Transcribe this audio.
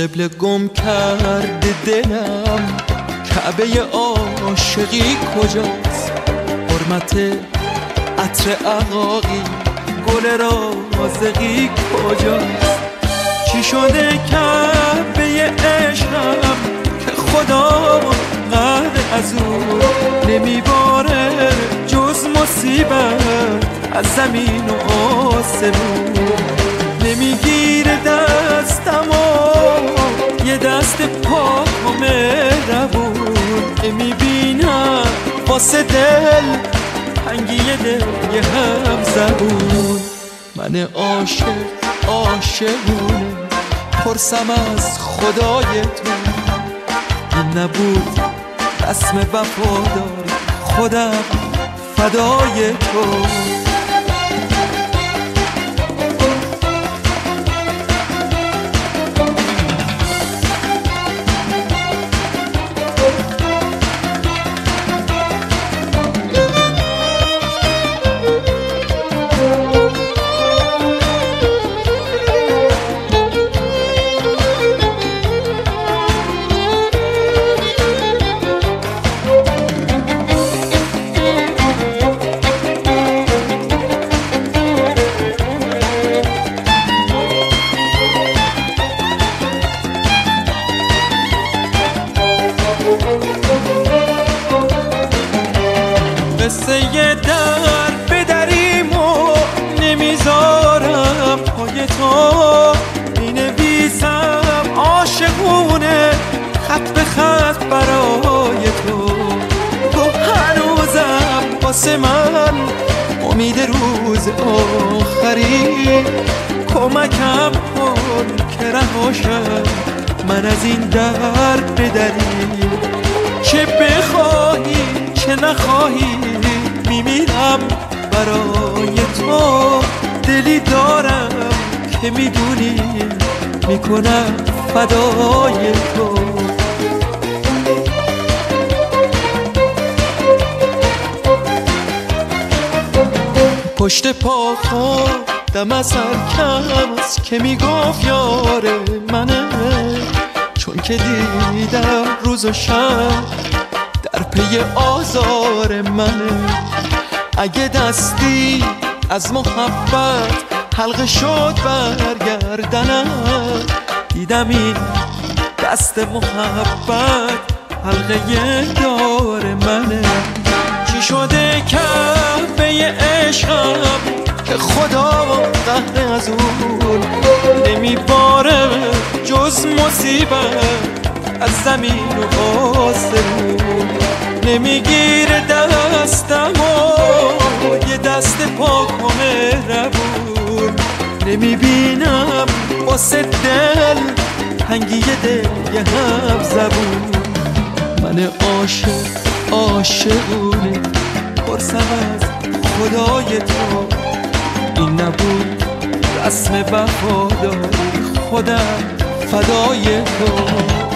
قبل گم کرده دلم. کعبه عاشقی کجاست؟ حرمت عطر عقاقی گل رازقی کجاست؟ چی شده کعبه عشقم که خدا قهر از او نمیباره جز مصیبت از زمین و آسمون؟ واسه دل تنگی دل یه هم زبون. من عاشق عاشقونه پرسم از خدای تو این نبود رسم وفاداری خودم فدای تو. قصه در بدریم و نمی‌ذارم پای تو. می نویسم عاشقونه خط به خط برای تو. تو هنوزم واسه من امید روز آخری. کمکم کن که رهاشم من از این در بدری؟ چه بخواهی چه نخواهی؟ میمیرم برای تو. دلی دارم که می‌دونی می‌کنم فدای تو. پشت پا دم از هر کس که می‌گفت یاره منه. که دیدم روز و شب در پی آزار منه. اگه دستی از محبت حلقه شد برگردنم. دیدم این دست محبت حلقه دار از اون نمیباره جز مصیبت از زمین و آسمون. نمی‌گیره دستم و یه دست پاک و مهربون. نمی‌بینم واسه دل تنگی دل یه هم زبون. من عاشق عاشقونه. پرسم از خدای تو. رسم وفاداری خودم فدای تو.